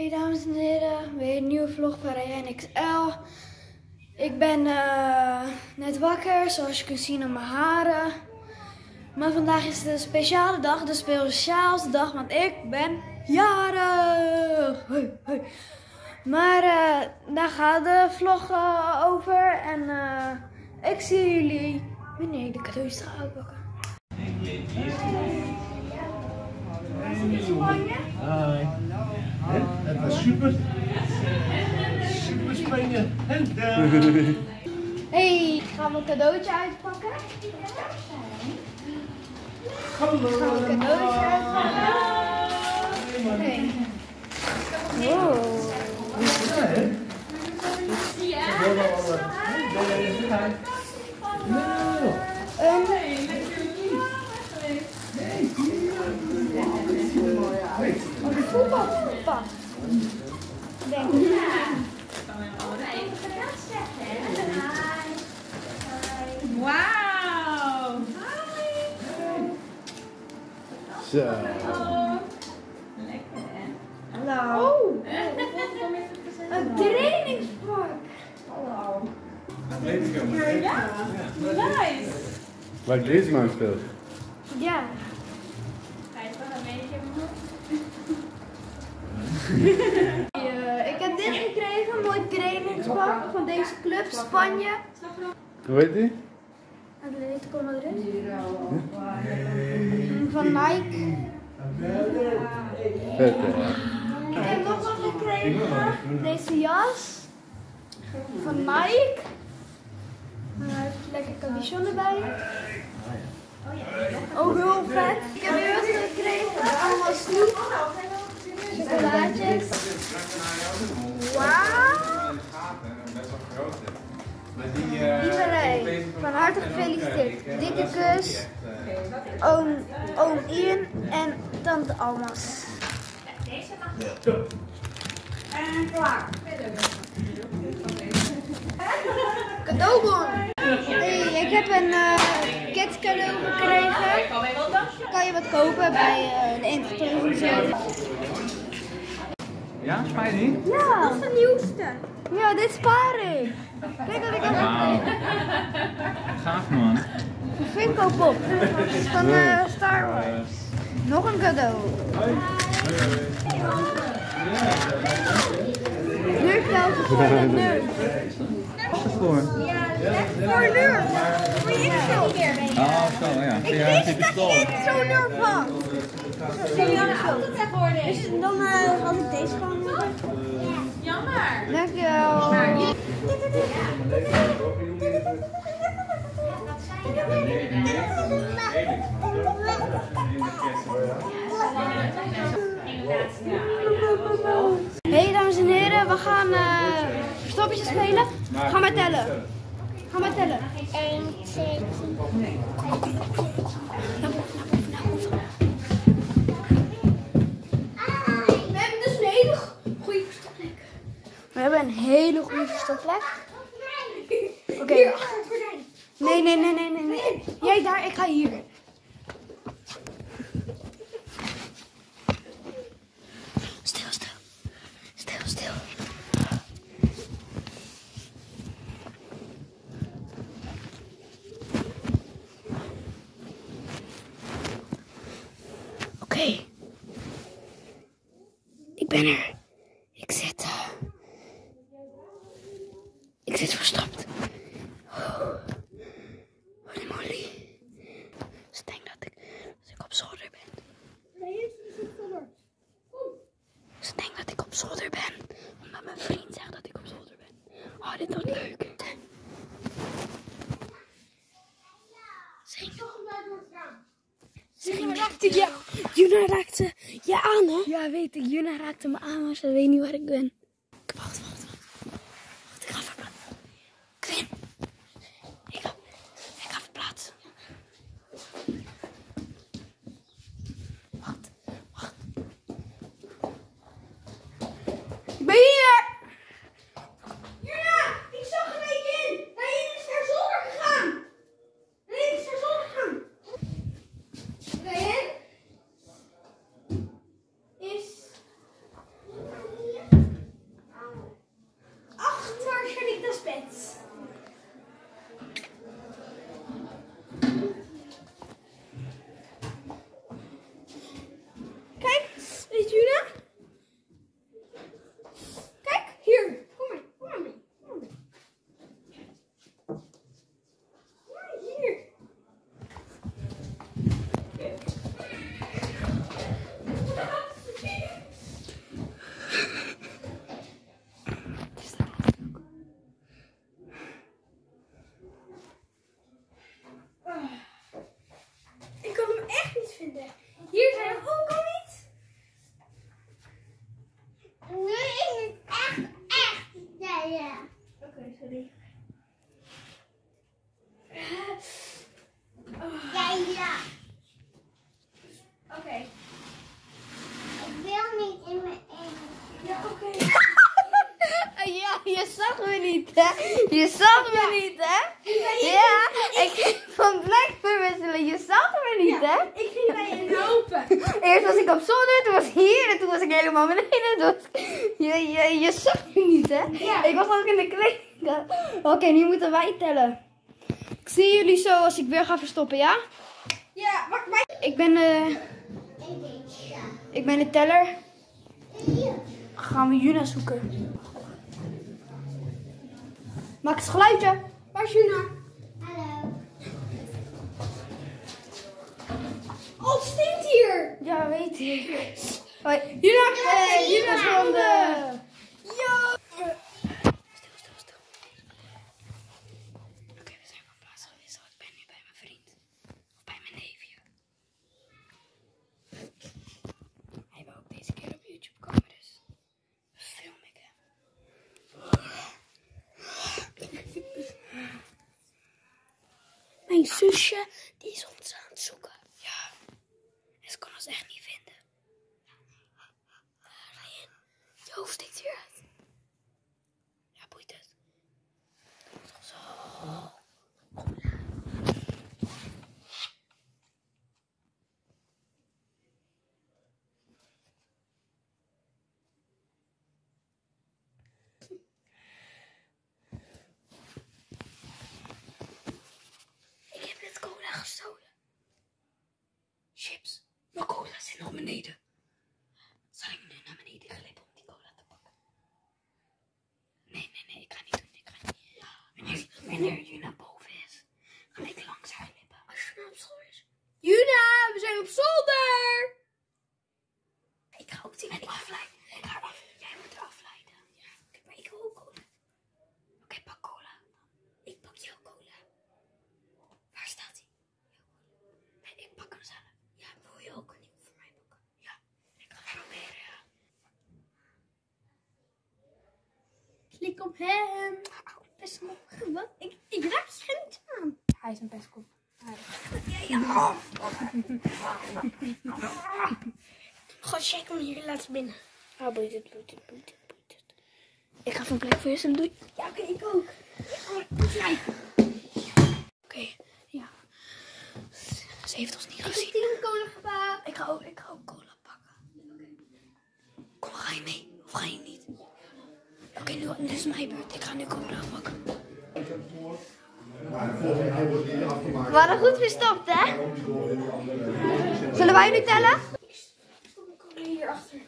Hey dames en heren, weer een nieuwe vlog van Ryan XL. Ik ben eh, net wakker, zoals je kunt zien aan mijn haren. Maar vandaag is de speciale dag, de speciaalste dag, want ik ben jarig. Hoi, hoi. Maar eh, daar gaat de vlog eh, over en eh, ik zie jullie wanneer ik de cadeaus ga uitpakken. Hoi. Het was super. Super springen. En daar. Hey, ik ga mijn cadeautje uitpakken. Hallo. Ik ga mijn cadeautje uitpakken. Hey. Wow. Ja, hè? Ja, wel alle. Ben jij even bij? Nou. Een voetbalpak. Denk ik. Wauw! Zo. Lekker hè? Hallo. Oh, een trainingspak. Ja? Nice! Waar deze man speelt. Ja. Ik heb dit gekregen, een mooi trainingspak van deze club, Spanje. Hoe heet die? Atletico Madrid. Van Nike. Vet? Ik heb nog wat gekregen. Deze jas. Van Nike. Hij heeft lekker capuchon erbij. Ook heel vet. Ik heb weer wat gekregen. Allemaal snoep. Chocolaatjes. Wauw. Eh, Lieverlee, van harte gefeliciteerd. Dikke kus. Oom, oom Ian en tante Almas. En klaar. Cadeaubon. Hey, ik heb een uh, kids cadeau gekregen. Kan je wat kopen bij eh, de Intertoys Ja, Spidey? Ja. Dat is de nieuwste. Ja, dit spaar ik. Kijk wat ik heb. Gaaf man. Een Funko Pop. Van eh, Star Wars. Nog een cadeau. Kleurspel voor de nerd. Wat is het voor? Voor nerd. Voor je zo. Oh, zo ja. Ik Ja, wist dat je niet zo nerd was. Dus dan had ik deze gewoon. Jammer! Dankjewel. Hey dames en heren, we gaan eh verstoppertjes spelen. Ga maar tellen. Ga maar tellen. 1, 2, 3. We hebben dus een hele goede verstopplek. We hebben een hele goede verstopplek. Oké. Nee, nee, nee, nee, nee, nee. Jij daar, ik ga hier. and weet ik. Juna raakte me aan, maar ze weet niet waar ik ben. Wacht, wacht, wacht. Wacht, ik ga verplaatsen. Quinn. Ik ga, ik ga verplaatsen. Wacht, wacht. Ik ben hier! Juna, ik zag een beetje in. Hij is naar zolder gegaan. Hij is naar zolder gegaan. Ryan? Is... Ja, je zag me niet, hè? Je zag me niet, hè? Ja, ik ging van plek verwisselen. Je zag me niet, hè? Ik ging bij je lopen. Eerst was ik op zolder, toen was ik hier en toen was ik helemaal beneden. Dus je, je, je zag me niet, hè? Ja. Ik was ook in de kleding. Oké, nu moeten wij tellen. Ik zie jullie zo als ik weer ga verstoppen, ja? Ja, wacht maar. Ik ben de... Ik ben de teller. Gaan we Juna zoeken. Maak eens geluidje. Waar is Juna? Oh, het stinkt hier. Ja, weet ik. Hoi. Juna, Hey, Juna, gevonden. Ja. Stil, stil, stil. Oké, we zijn van plaats gewisseld. Ik ben nu bij mijn vriend. Of bij mijn neefje. Hij wil ook deze keer op YouTube komen, dus film ik hem. Mijn zusje, die is ons aan het zoeken. Ja. En ze kon ons echt niet vinden. Ryan, je hoofd steekt weer uit. Ja, boeit het. Zo. Ik heb net cola gestolen. Chips. Mijn cola zit nog beneden. Zal ik nu naar beneden glippen om die cola te pakken? Nee, nee, nee, ik ga niet doen. Ik ga niet. Wanneer, naar boven is, ga ik langs haar glippen. Als je naar op school is. Juna, we zijn op zolder. Ik ga ook die ik afleiden. Ik ga af. Jij moet er afleiden. Ja, maar ik wil ook cola. Oké, pak cola. Ik pak jouw cola. Waar staat hij? Nee, ik pak hem zelf. Ja, wil je ook een nieuwe voor mij pakken? Ja, ik ga proberen, ja. Klik op hem. Pestkop. Wat? Ik, ik raak je niet aan. Hij is een pestkop. God, jij komt hier laatst binnen. Ah, boeit het, boeit het, boeit het, boeit het. Ik ga van plek voor je hem doen. Ja, oké, ik ook. Oké, ja. Ze heeft ons niet Ik heb gezien. tien cola gepakt. Ik ga ook, ik ga ook cola pakken. Kom, ga je mee? Of ga je niet? Oké, nu, nu is mijn beurt. Ik ga nu cola pakken. We hadden goed verstopt, hè? Zullen wij nu tellen? Kom hier achter.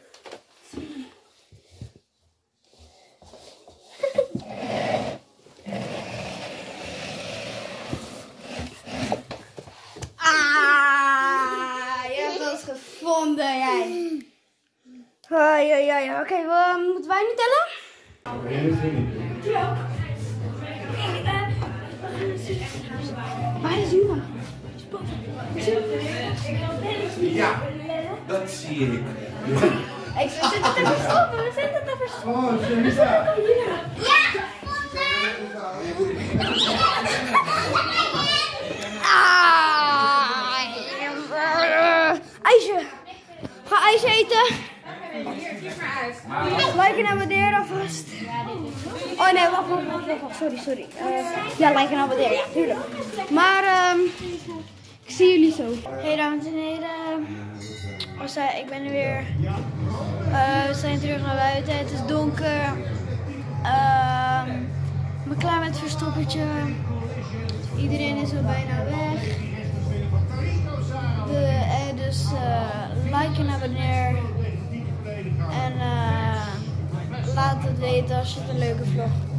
Ah, je hebt ons gevonden, jij. Ja, ja, ja. Oké, moeten wij nu tellen? Waar is Juna? Ja, dat zie ik. Ik zit het te verstoppen, we zitten te verstoppen. Oh, Sunita. Ah, ijsje. Ga ijsje eten. Liken en waarderen alvast. Oh nee, wacht, wacht, wacht, sorry, sorry. Eh, ja, liken en waarderen, ja, tuurlijk. Maar ehm ik zie jullie zo. Hey dames en heren. Zijn- ik ben er weer. Eh, we zijn terug naar buiten. Het is donker. Ehm, ik ben klaar met het verstoppertje. Iedereen is al bijna weg. De, eh, dus like en abonneer. En eh, laat het weten als je het een leuke vlog.